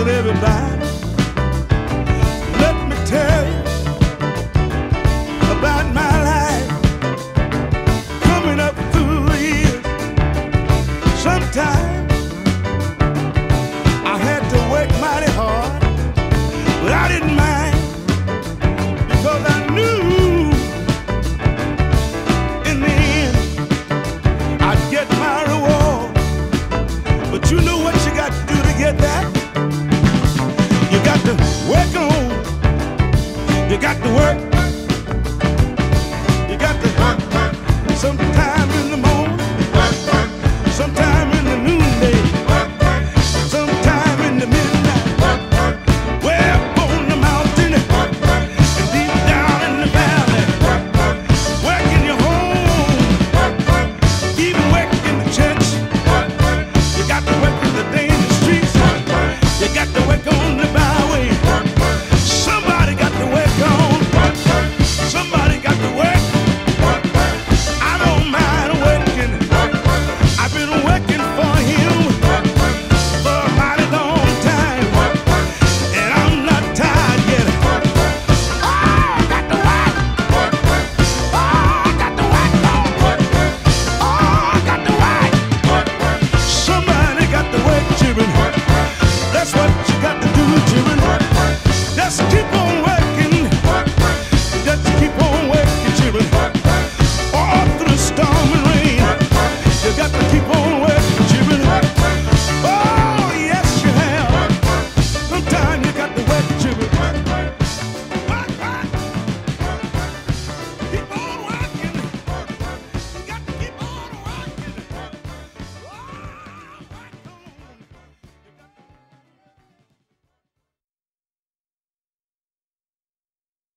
and everybody. work on. You got to work. You got to work. Sometimes